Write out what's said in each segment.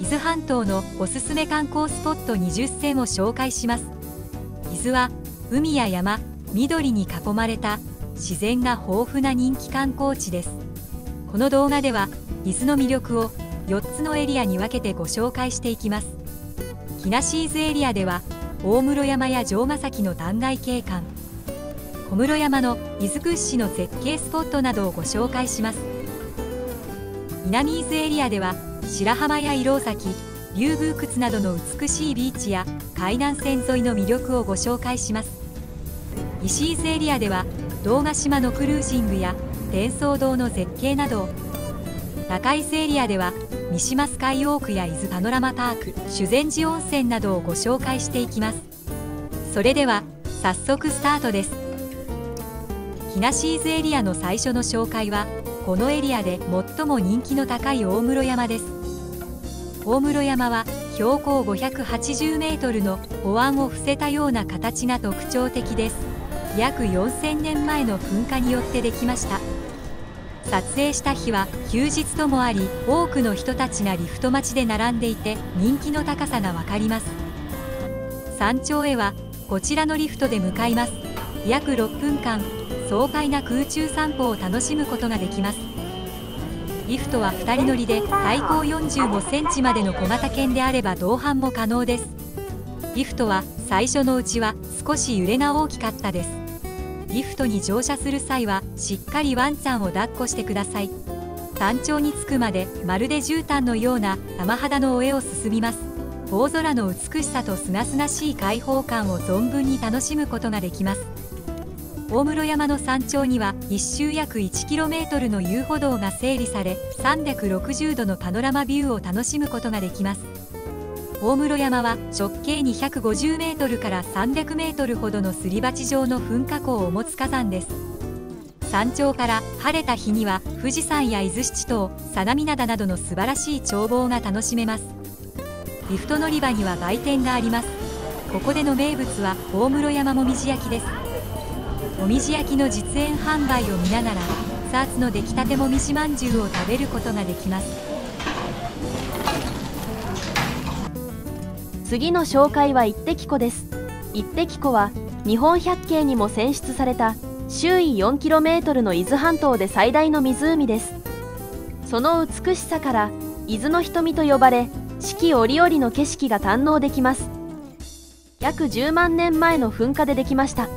伊豆半島のおすすめ観光スポット20選を紹介します。伊豆は海や山緑に囲まれた自然が豊富な人気観光地です。この動画では伊豆の魅力を4つのエリアに分けてご紹介していきます。東伊豆エリアでは大室山や城ヶ崎の断崖景観。小室山の伊豆屈指の絶景スポットなどをご紹介します。南伊豆エリアでは白浜や色崎竜宮窟などの美しいビーチや海南線沿いの魅力をご紹介します。西伊豆エリアでは堂ヶ島のクルージングや天窓堂の絶景など中伊豆エリアでは三島スカイウォークや伊豆パノラマパーク修善寺温泉などをご紹介していきます。それでは早速スタートです。東伊豆エリアの最初の紹介はこのエリアで最も人気の高い大室山です。大室山は標高580メートルの保安を伏せたような形が特徴的です。約4000年前の噴火によってできました。撮影した日は休日ともあり多くの人たちがリフト待ちで並んでいて人気の高さがわかります。山頂へはこちらのリフトで向かいます。約6分間爽快な空中散歩を楽しむことができます。リフトは2人乗りで最高45センチまでの小型犬であれば同伴も可能です。リフトは最初のうちは少し揺れが大きかったです。リフトに乗車する際はしっかりワンちゃんを抱っこしてください。山頂に着くまでまるで絨毯のような山肌の上を進みます。大空の美しさとすがすがしい開放感を存分に楽しむことができます。大室山の山頂には1周約 1km の遊歩道が整備され360度のパノラマビューを楽しむことができます。大室山は直径 250m から 300m ほどのすり鉢状の噴火口を持つ火山です。山頂から晴れた日には富士山や伊豆七島相模灘などの素晴らしい眺望が楽しめます。リフト乗り場には売店があります。ここでの名物は大室山もみじ焼きです。もみじ焼きの実演販売を見ながら熱々の出来たてもみじまんじゅうを食べることができます。次の紹介は一滴湖です。一滴湖は日本百景にも選出された周囲 4km の伊豆半島で最大の湖です。その美しさから伊豆の瞳と呼ばれ四季折々の景色が堪能できます。約10万年前の噴火でできました。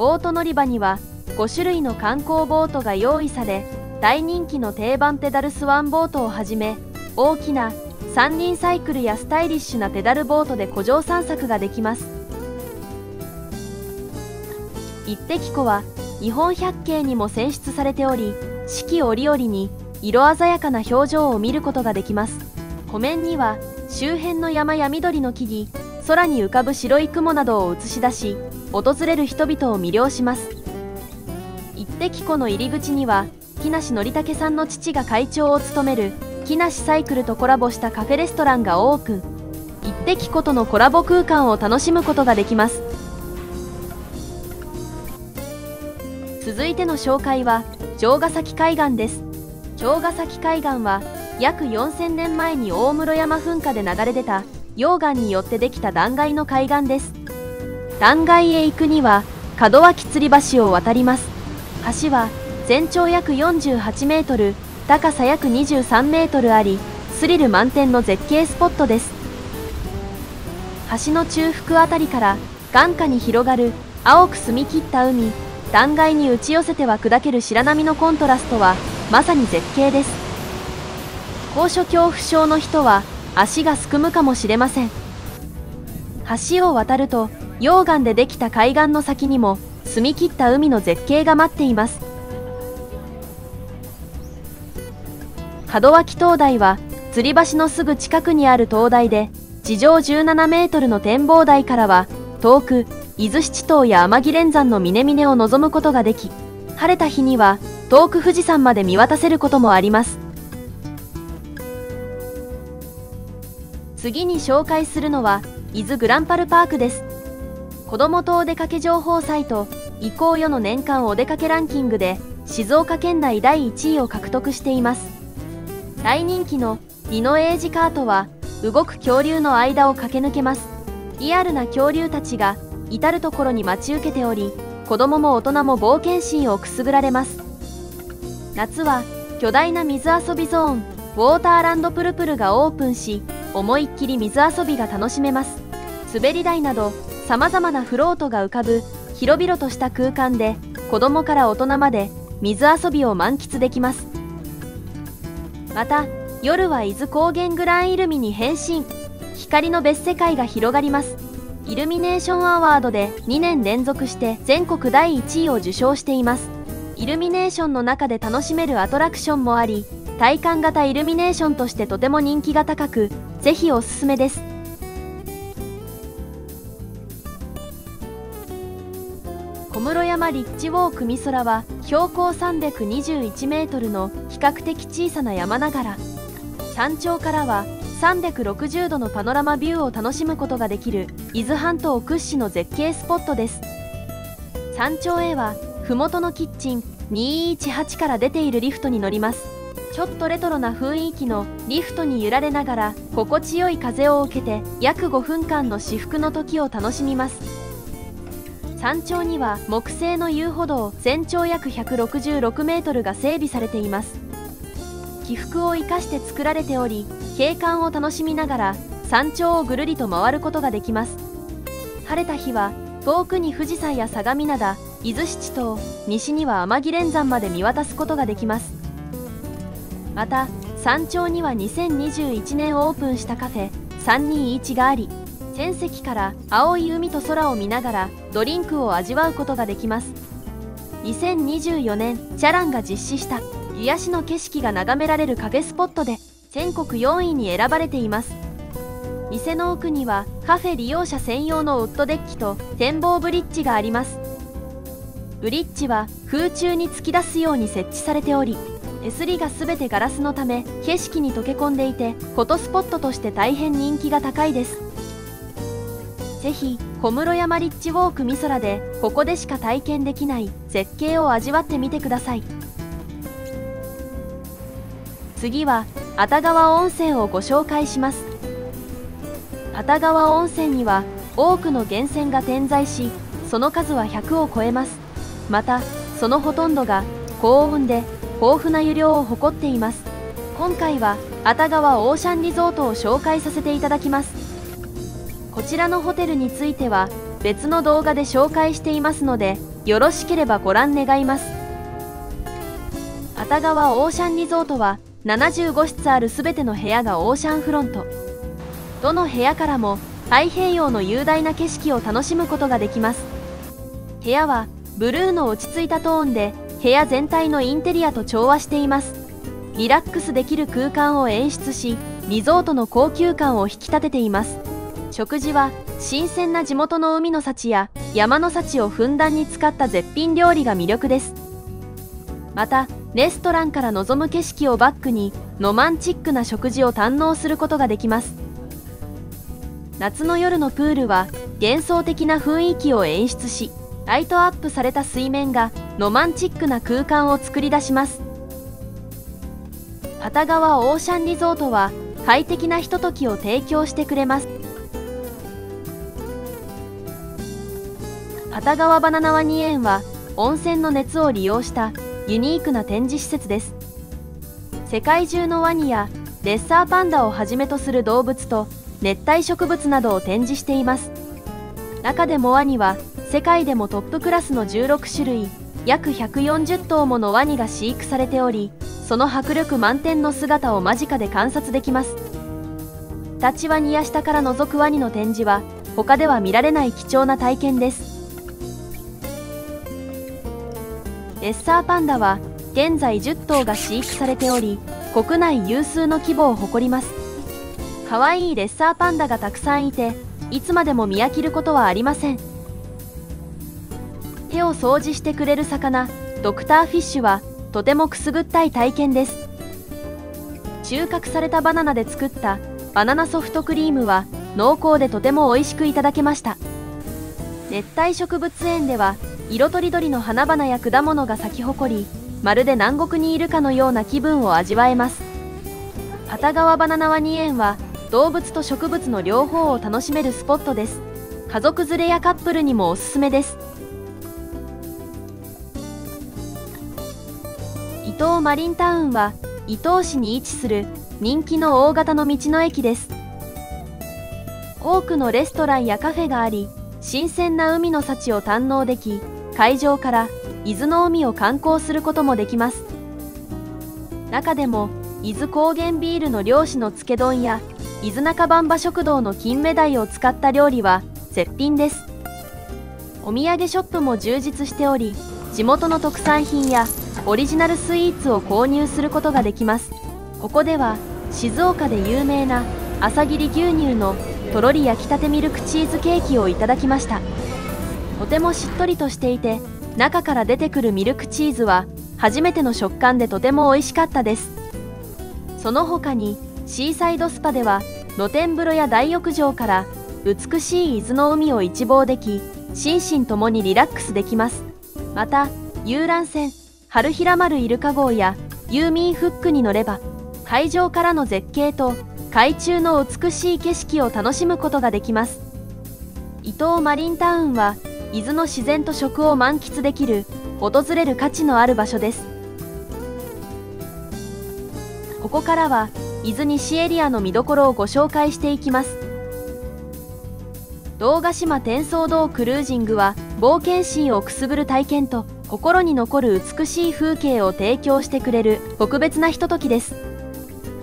ボート乗り場には5種類の観光ボートが用意され大人気の定番ペダルスワンボートをはじめ大きな三輪サイクルやスタイリッシュなペダルボートで湖上散策ができます。一滴湖は日本百景にも選出されており四季折々に色鮮やかな表情を見ることができます。湖面には周辺の山や緑の木々空に浮かぶ白い雲などを映し出し訪れる人々を魅了します。一滴湖の入り口には木梨憲武さんの父が会長を務める木梨サイクルとコラボしたカフェレストランがオープン一滴湖とのコラボ空間を楽しむことができます。続いての紹介は城ヶ崎海岸です。城ヶ崎海岸は約4000年前に大室山噴火で流れ出た溶岩によってできた断崖の海岸です。断崖へ行くには門脇吊り橋を渡ります。橋は全長約48メートル高さ約23メートルありスリル満点の絶景スポットです。橋の中腹あたりから眼下に広がる青く澄み切った海断崖に打ち寄せては砕ける白波のコントラストはまさに絶景です。高所恐怖症の人は足がすくむかもしれません。橋を渡ると溶岩でできた海岸の先にも澄み切った海の絶景が待っています。門脇灯台は吊り橋のすぐ近くにある灯台で地上17メートルの展望台からは遠く伊豆七島や天城連山の峰々を望むことができ晴れた日には遠く富士山まで見渡せることもあります。次に紹介するのは伊豆グランパルパークです。子どもとお出かけ情報サイト移行よの年間お出かけランキングで静岡県内第1位を獲得しています。大人気のリノエージカートは動く恐竜の間を駆け抜けます。リアルな恐竜たちが至る所に待ち受けており子供も大人も冒険心をくすぐられます。夏は巨大な水遊びゾーンウォーターランドプルプルがオープンし思いっきり水遊びが楽しめます。滑り台などさまざまなフロートが浮かぶ広々とした空間で子供から大人まで水遊びを満喫できます。また夜は伊豆高原グランイルミに変身。光の別世界が広がります。イルミネーションアワードで2年連続して全国第1位を受賞しています。イルミネーションの中で楽しめるアトラクションもあり体感型イルミネーションとしてとても人気が高くぜひおすすめです。山リッチウォーク美空は標高321メートルの比較的小さな山ながら。山頂からは360度のパノラマビューを楽しむことができる伊豆半島屈指の絶景スポットです。山頂へは麓のキッチン218から出ているリフトに乗ります。ちょっとレトロな雰囲気のリフトに揺られながら心地よい風を受けて約5分間の至福の時を楽しみます。山頂には木製の遊歩道全長約166メートルが整備されています。起伏を生かして作られており景観を楽しみながら山頂をぐるりと回ることができます。晴れた日は遠くに富士山や相模灘伊豆七島西には天城連山まで見渡すことができます。また山頂には2021年オープンしたカフェ321があり全席から青い海と空を見ながらドリンクを味わうことができます。2024年チャランが実施した癒しの景色が眺められるカフェスポットで全国4位に選ばれています。店の奥にはカフェ利用者専用のウッドデッキと展望ブリッジがあります。ブリッジは空中に突き出すように設置されており手すりが全てガラスのため景色に溶け込んでいてフォトスポットとして大変人気が高いです。ぜひ小室山リッチウォーク美空でここでしか体験できない絶景を味わってみてください。次は熱川温泉をご紹介します。熱川温泉には多くの源泉が点在しその数は100を超えます。またそのほとんどが高温で豊富な湯量を誇っています。今回は熱川オーシャンリゾートを紹介させていただきます。こちらのホテルについては別の動画で紹介していますのでよろしければご覧願います。熱川オーシャンリゾートは75室ある全ての部屋がオーシャンフロント。どの部屋からも太平洋の雄大な景色を楽しむことができます。部屋はブルーの落ち着いたトーンで部屋全体のインテリアと調和しています。リラックスできる空間を演出しリゾートの高級感を引き立てています。食事は新鮮な地元の海の幸や山の幸をふんだんに使った絶品料理が魅力です。またレストランから望む景色をバックにロマンチックな食事を堪能することができます。夏の夜のプールは幻想的な雰囲気を演出しライトアップされた水面がロマンチックな空間を作り出します。片側オーシャンリゾートは快適なひとときを提供してくれます。片側バナナワニ園は温泉の熱を利用したユニークな展示施設です。世界中のワニやレッサーパンダをはじめとする動物と熱帯植物などを展示しています。中でもワニは世界でもトップクラスの16種類約140頭ものワニが飼育されておりその迫力満点の姿を間近で観察できます。立ちワニや下から覗くワニの展示は他では見られない貴重な体験です。レッサーパンダは現在10頭が飼育されており国内有数の規模を誇ります。可愛いレッサーパンダがたくさんいていつまでも見飽きることはありません。手を掃除してくれる魚ドクターフィッシュはとてもくすぐったい体験です。収穫されたバナナで作ったバナナソフトクリームは濃厚でとても美味しくいただけました。熱帯植物園では色とりどりの花々や果物が咲き誇りまるで南国にいるかのような気分を味わえます。片側バナナワニ園は動物と植物の両方を楽しめるスポットです。家族連れやカップルにもおすすめです。伊東マリンタウンは伊東市に位置する人気の大型の道の駅です。多くのレストランやカフェがあり新鮮な海の幸を堪能でき会場から伊豆の海を観光することもできます。中でも伊豆高原ビールの漁師の漬け丼や伊豆中番場食堂の金目鯛を使った料理は絶品です。お土産ショップも充実しており地元の特産品やオリジナルスイーツを購入することができます。ここでは静岡で有名な朝霧牛乳のとろり焼きたてミルクチーズケーキをいただきました。とてもしっとりとしていて中から出てくるミルクチーズは初めての食感でとても美味しかったです。その他にシーサイドスパでは露天風呂や大浴場から美しい伊豆の海を一望でき心身ともにリラックスできます。また遊覧船春平丸イルカ号やユーミンフックに乗れば海上からの絶景と海中の美しい景色を楽しむことができます。伊東マリンタウンは伊豆の自然と食を満喫できる訪れる価値のある場所です。ここからは伊豆西エリアの見どころをご紹介していきます。堂ヶ島天窓堂クルージングは冒険心をくすぐる体験と心に残る美しい風景を提供してくれる特別なひとときです。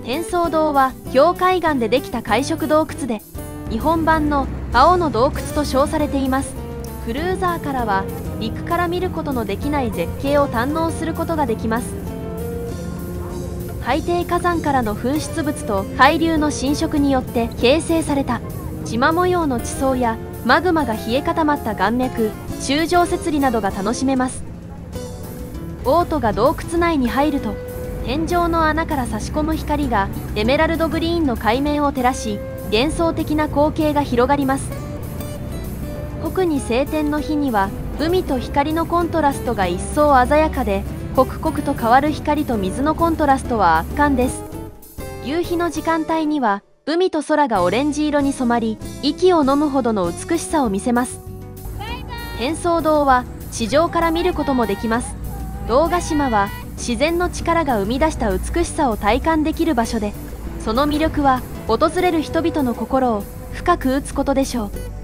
天窓堂は氷海岸でできた海食洞窟で日本版の青の洞窟と称されています。クルーザーからは陸から見ることのできない絶景を堪能することができます。海底火山からの噴出物と海流の浸食によって形成された縞模様の地層やマグマが冷え固まった岩脈柱状節理などが楽しめます。ボートが洞窟内に入ると天井の穴から差し込む光がエメラルドグリーンの海面を照らし幻想的な光景が広がります。特に晴天の日には海と光のコントラストが一層鮮やかで刻々と変わる光と水のコントラストは圧巻です。夕日の時間帯には海と空がオレンジ色に染まり息を飲むほどの美しさを見せます。天窓堂は地上から見ることもできます。堂ヶ島は自然の力が生み出した美しさを体感できる場所でその魅力は訪れる人々の心を深く打つことでしょう。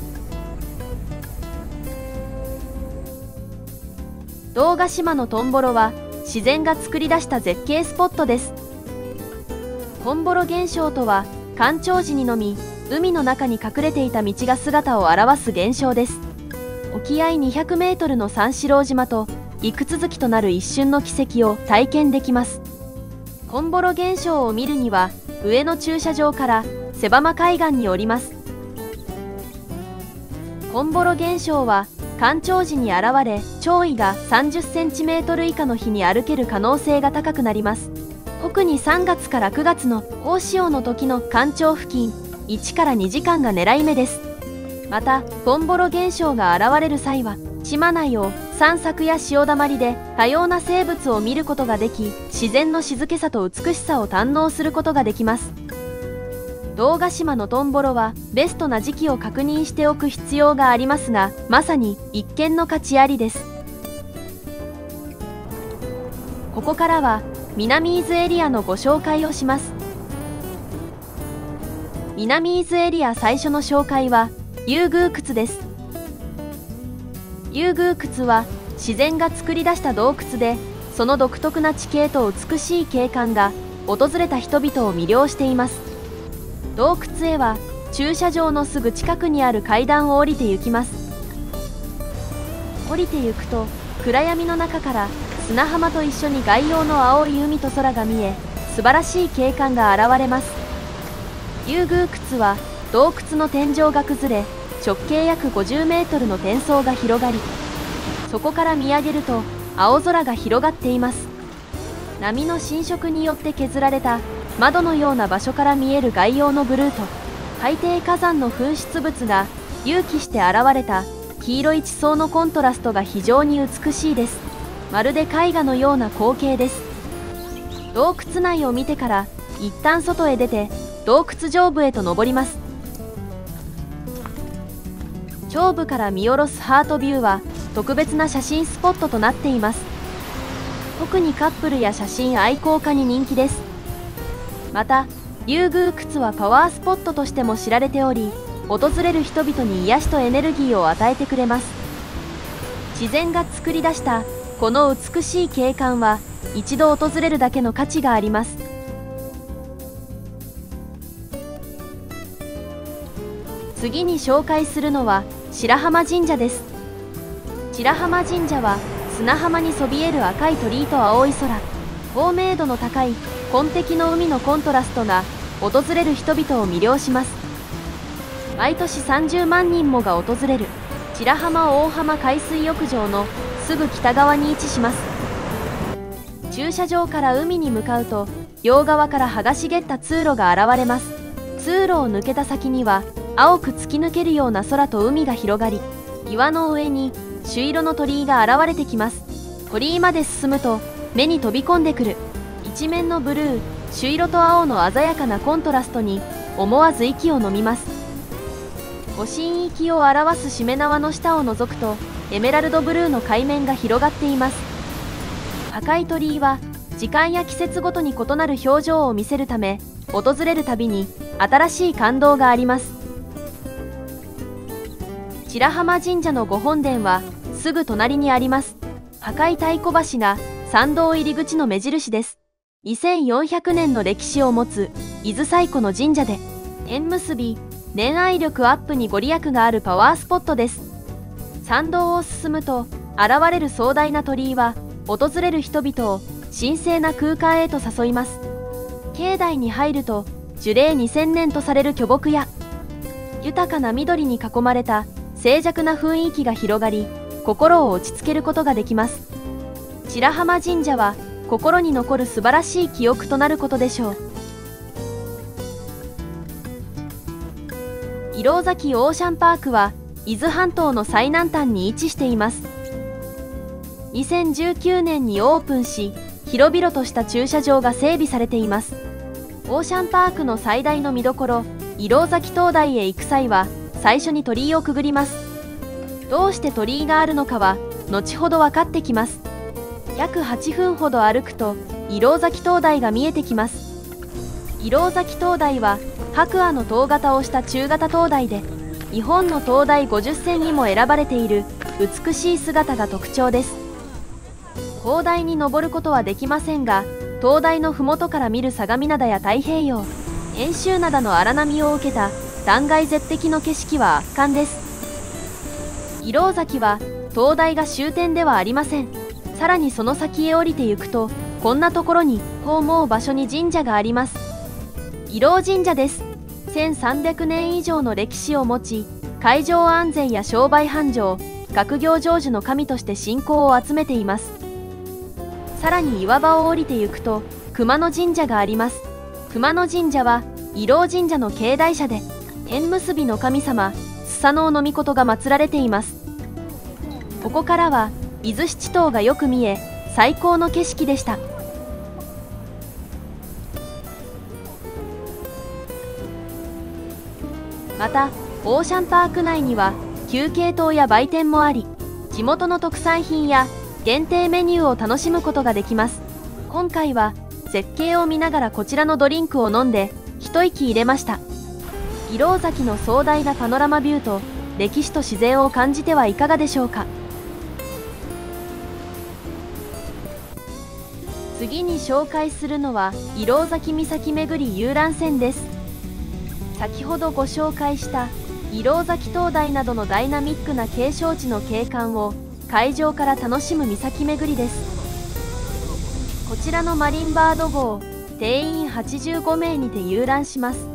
堂ヶ島のトンボロは自然が作り出した絶景スポットです。トンボロ現象とは干潮時にのみ海の中に隠れていた道が姿を現す現象です。沖合200メートルの三四郎島と陸続きとなる一瞬の奇跡を体験できます。トンボロ現象を見るには上の駐車場から狭間海岸に降ります。トンボロ現象は干潮時に現れ潮位が 30cm 以下の日に歩ける可能性が高くなります。特に3月から9月の大潮の時の干潮付近1から2時間が狙い目です。またトンボロ現象が現れる際は島内を散策や潮だまりで多様な生物を見ることができ自然の静けさと美しさを堪能することができます。堂ヶ島のトンボロはベストな時期を確認しておく必要がありますがまさに一見の価値ありです。ここからは南伊豆エリアのご紹介をします。南伊豆エリア最初の紹介は遊宮窟です。遊宮窟は自然が作り出した洞窟でその独特な地形と美しい景観が訪れた人々を魅了しています。洞窟へは駐車場のすぐ近くにある階段を降りて行きます。降りて行くと暗闇の中から砂浜と一緒に外洋の青い海と空が見え素晴らしい景観が現れます。遊宮窟は洞窟の天井が崩れ直径約50メートルの天層が広がりそこから見上げると青空が広がっています。波の浸食によって削られた窓のような場所から見える外洋のブルーと海底火山の噴出物が隆起して現れた。黄色い地層のコントラストが非常に美しいです。まるで絵画のような光景です。洞窟内を見てから一旦外へ出て洞窟上部へと登ります。頂部から見下ろすハートビューは特別な写真スポットとなっています。特にカップルや写真愛好家に人気です。また竜宮窟はパワースポットとしても知られており訪れる人々に癒しとエネルギーを与えてくれます。自然が作り出したこの美しい景観は一度訪れるだけの価値があります。次に紹介するのは白浜神社です。白浜神社は砂浜にそびえる赤い鳥居と青い空。透明度の高い紺碧の海のコントラストが訪れる人々を魅了します。毎年30万人もが訪れる白浜大浜海水浴場のすぐ北側に位置します。駐車場から海に向かうと両側から葉が茂った通路が現れます。通路を抜けた先には青く突き抜けるような空と海が広がり岩の上に朱色の鳥居が現れてきます。鳥居まで進むと目に飛び込んでくる。一面のブルー朱色と青の鮮やかなコントラストに思わず息を飲みます。御神域を表すしめ縄の下を覗くとエメラルドブルーの海面が広がっています。赤い鳥居は時間や季節ごとに異なる表情を見せるため訪れるたびに新しい感動があります。白浜神社の御本殿はすぐ隣にあります。赤い太鼓橋が参道入り口の目印です。2400年の歴史を持つ伊豆最古の神社で縁結び恋愛力アップにご利益があるパワースポットです。参道を進むと現れる壮大な鳥居は訪れる人々を神聖な空間へと誘います。境内に入ると樹齢2000年とされる巨木や豊かな緑に囲まれた静寂な雰囲気が広がり心を落ち着けることができます。白浜神社は心に残る素晴らしい記憶となることでしょう。色崎オーシャンパークは伊豆半島の最南端に位置しています。2019年にオープンし広々とした駐車場が整備されています。オーシャンパークの最大の見どころ色崎灯台へ行く際は最初に鳥居をくぐります。どうして鳥居があるのかは後ほど分かってきます。約8分ほど歩くと色崎灯台が見えてきます。色崎灯台は白亜の塔型をした中型灯台で日本の灯台50選にも選ばれている美しい姿が特徴です。広大に登ることはできませんが灯台の麓から見る相模灘や太平洋遠州灘の荒波を受けた断崖絶壁の景色は圧巻です。色崎は灯台が終点ではありません。さらにその先へ降りて行くとこんなところにこう思う場所に神社があります。色神社です。1300年以上の歴史を持ち海上安全や商売繁盛学業成就の神として信仰を集めています。さらに岩場を降りて行くと熊野神社があります。熊野神社は伊郎神社の境内社で縁結びの神様スサノオノミコトが祀られています。ここからは伊豆七島がよく見え最高の景色でした。またオーシャンパーク内には休憩棟や売店もあり地元の特産品や限定メニューを楽しむことができます。今回は絶景を見ながらこちらのドリンクを飲んで一息入れました。色崎の壮大なパノラマビューと歴史と自然を感じてはいかがでしょうか。次に紹介するのは色崎岬巡り遊覧船です。先ほどご紹介した色崎灯台などのダイナミックな景勝地の景観を海上から楽しむ岬巡りです。こちらのマリンバード号定員85名にて遊覧します。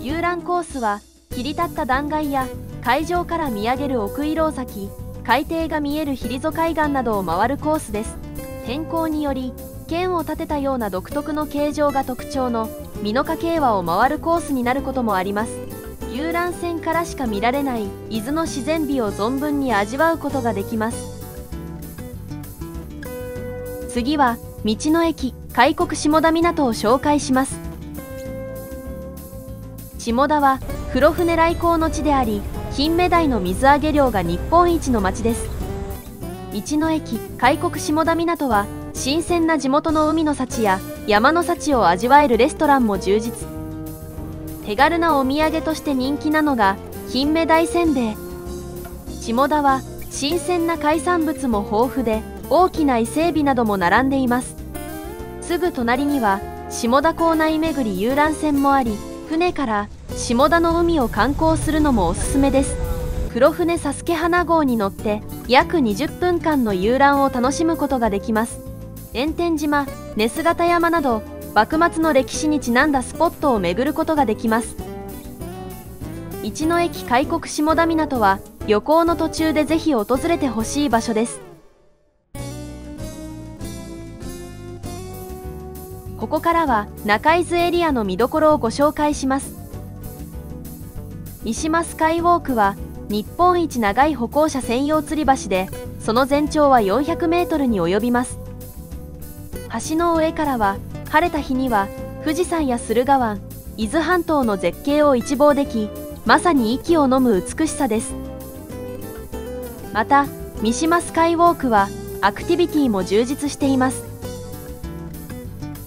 遊覧コースは切り立った断崖や海上から見上げる奥色崎海底が見えるヒリゾ海岸などを回るコースです。天候により剣を立てたような独特の形状が特徴の美濃加計和を回るコースになることもあります。遊覧船からしか見られない伊豆の自然美を存分に味わうことができます。次は道の駅開国下田港を紹介します。下田は黒船来航の地であり金目鯛の水揚げ量が日本一の町です。道の駅開国下田港は新鮮な地元の海の幸や山の幸を味わえるレストランも充実。手軽なお土産として人気なのが金目鯛せんべい。下田は新鮮な海産物も豊富で大きな伊勢海老なども並んでいます。すぐ隣には下田港内巡り遊覧船もあり船から下田の海を観光するのもおすすめです。黒船サスケ花号に乗って約20分間の遊覧を楽しむことができます。炎天島根姿山など幕末の歴史にちなんだスポットを巡ることができます。一の駅開国下田港は旅行の途中でぜひ訪れてほしい場所です。ここからは中伊豆エリアの見どころをご紹介します。三島スカイウォークは日本一長い歩行者専用吊り橋でその全長は400メートルに及びます。橋の上からは晴れた日には富士山や駿河湾伊豆半島の絶景を一望できまさに息を飲む美しさです。また三島スカイウォークはアクティビティも充実しています。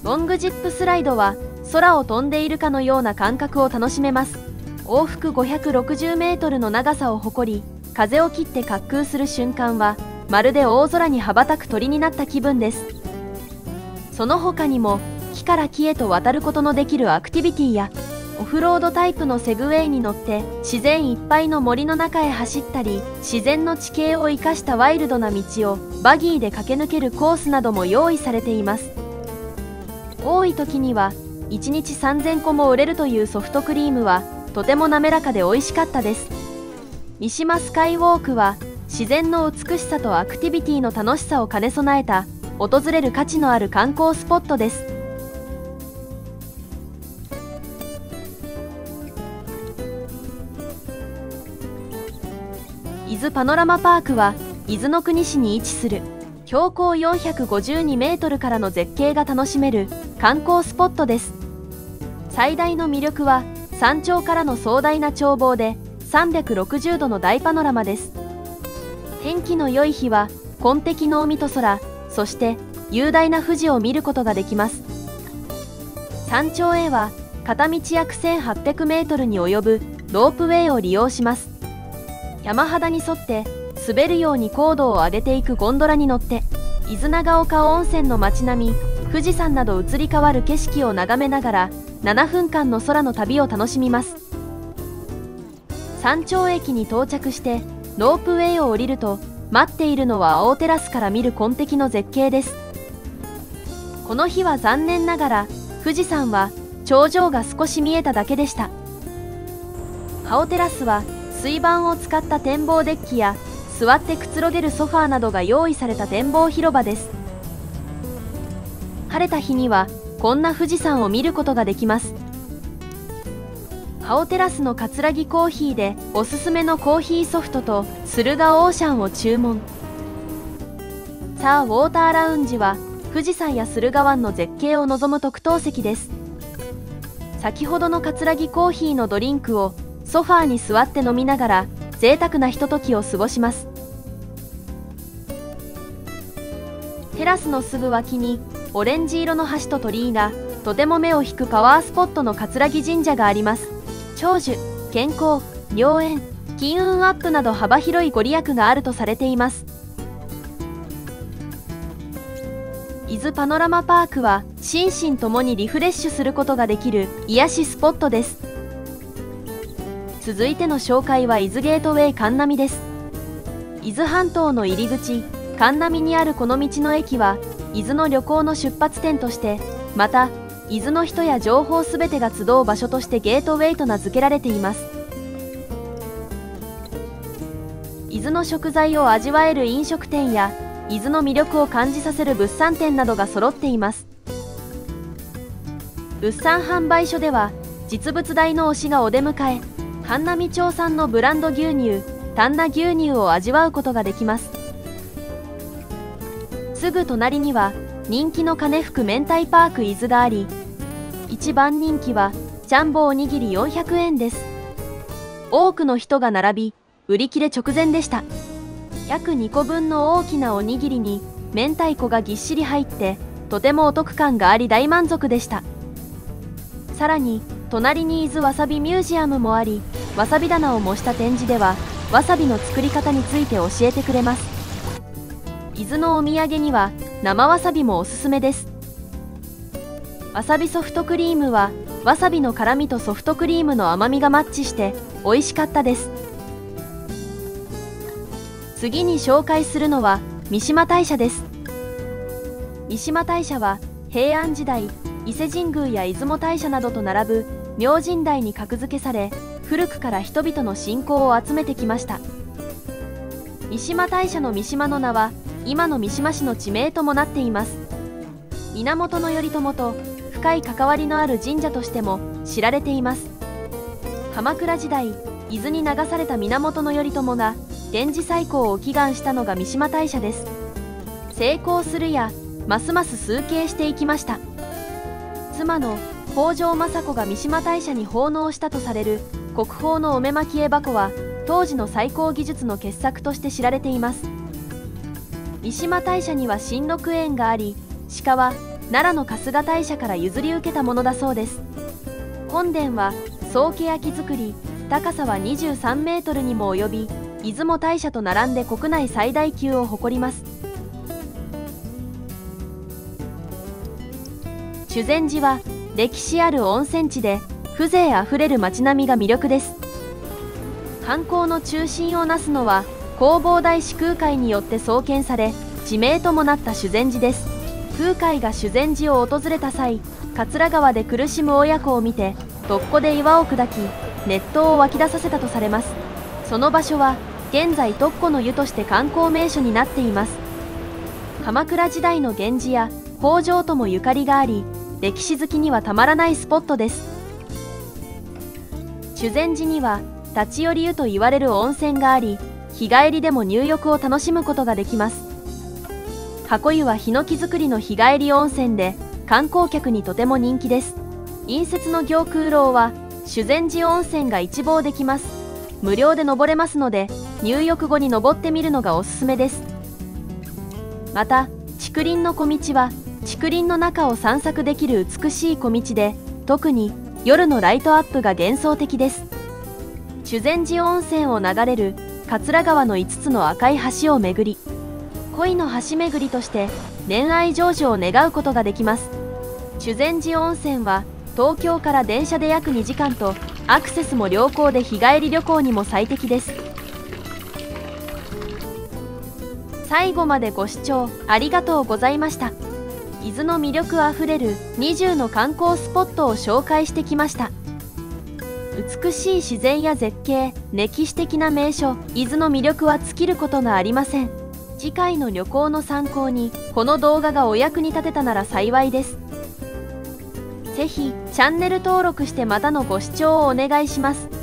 ロングジップスライドは空を飛んでいるかのような感覚を楽しめます。往復560メートルの長さを誇り風を切って滑空する瞬間はまるで大空に羽ばたく鳥になった気分です。その他にも木から木へと渡ることのできるアクティビティやオフロードタイプのセグウェイに乗って自然いっぱいの森の中へ走ったり自然の地形を生かしたワイルドな道をバギーで駆け抜けるコースなども用意されています。多い時には1日3000個も売れるというソフトクリームはとても滑らかで美味しかったです。三島スカイウォークは自然の美しさとアクティビティの楽しさを兼ね備えた訪れる価値のある観光スポットです。伊豆パノラマパークは伊豆の国市に位置する標高452メートルからの絶景が楽しめる観光スポットです。最大の魅力は山頂からの壮大な眺望で360度の大パノラマです。天気の良い日は紺碧の海と空そして雄大な富士を見ることができます。山頂へは片道約1800メートルに及ぶロープウェイを利用します。山肌に沿って滑るように高度を上げていくゴンドラに乗って伊豆長岡温泉の街並み富士山など移り変わる景色を眺めながら7分間の空の旅を楽しみます。山頂駅に到着してロープウェイを降りると待っているのは青テラスから見る紺碧の絶景です。この日は残念ながら富士山は頂上が少し見えただけでした。青テラスは水盤を使った展望デッキや座ってくつろげるソファーなどが用意された展望広場です。晴れた日にはこんな富士山を見ることができます。ハオテラスの葛城コーヒーでおすすめのコーヒーソフトと駿河オーシャンを注文。さあウォーターラウンジは富士山や駿河湾の絶景を望む特等席です。先ほどの葛城コーヒーのドリンクをソファーに座って飲みながら贅沢なひとときを過ごします。テラスのすぐ脇にオレンジ色の橋と鳥居がとても目を引くパワースポットの葛城神社があります。長寿健康良縁金運アップなど幅広いご利益があるとされています。伊豆パノラマパークは心身ともにリフレッシュすることができる癒しスポットです。続いての紹介は伊豆ゲートウェイ神波です。伊豆半島の入り口神波にあるこの道の駅は伊豆の旅行の出発点としてまた伊豆の人や情報すべてが集う場所としてゲートウェイと名付けられています。伊豆の食材を味わえる飲食店や伊豆の魅力を感じさせる物産展などが揃っています。物産販売所では実物大の推しがお出迎え神波町産のブランド牛乳丹那牛乳を味わうことができます。すぐ隣には人気の金福明太パーク伊豆があり一番人気はジャンボおにぎり400円です。多くの人が並び売り切れ直前でした。約2個分の大きなおにぎりに明太子がぎっしり入ってとてもお得感があり大満足でした。さらに隣に伊豆わさびミュージアムもありわさび棚を模した展示ではわさびの作り方について教えてくれます。伊豆のお土産には生わさびもおすすめです。わさびソフトクリームはわさびの辛みとソフトクリームの甘みがマッチして美味しかったです。次に紹介するのは三島大社です。三島大社は平安時代伊勢神宮や出雲大社などと並ぶ明神台に格付けされ古くから人々の信仰を集めてきました。三島大社の三島の名は今の三島市の地名ともなっています。源頼朝と深い関わりのある神社としても知られています。鎌倉時代伊豆に流された源頼朝が源氏再興を祈願したのが三島大社です。成功するやますます崇敬していきました。妻の北条政子が三島大社に奉納したとされる国宝のお目巻絵箱は当時の最高技術の傑作として知られています。三島大社には新六園があり鹿は奈良の春日大社から譲り受けたものだそうです。本殿は宗家焼造り高さは23メートルにも及び出雲大社と並んで国内最大級を誇ります。修善寺は歴史ある温泉地で風情あふれる街並みが魅力です。観光の中心をなすのは弘法大師空海によって創建され地名ともなった修善寺です。空海が修善寺を訪れた際桂川で苦しむ親子を見て特攻で岩を砕き熱湯を湧き出させたとされます。その場所は現在特攻の湯として観光名所になっています。鎌倉時代の源氏や北条ともゆかりがあり歴史好きにはたまらないスポットです。修善寺には立ち寄り湯と言われる温泉があり日帰りでも入浴を楽しむことができます。箱湯はヒノキ作りの日帰り温泉で観光客にとても人気です。隣接の行空楼は修善寺温泉が一望できます。無料で登れますので入浴後に登ってみるのがおすすめです。また竹林の小道は竹林の中を散策できる美しい小道で特に夜のライトアップが幻想的です。修善寺温泉を流れる桂川の5つの赤い橋を巡り恋の橋巡りとして恋愛成就を願うことができます。修善寺温泉は東京から電車で約2時間とアクセスも良好で日帰り旅行にも最適です。最後までご視聴ありがとうございました。伊豆の魅力あふれる20の観光スポットを紹介してきました。美しい自然や絶景歴史的な名所伊豆の魅力は尽きることがありません。次回の旅行の参考にこの動画がお役に立てたなら幸いです。是非チャンネル登録してまたのご視聴をお願いします。